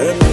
And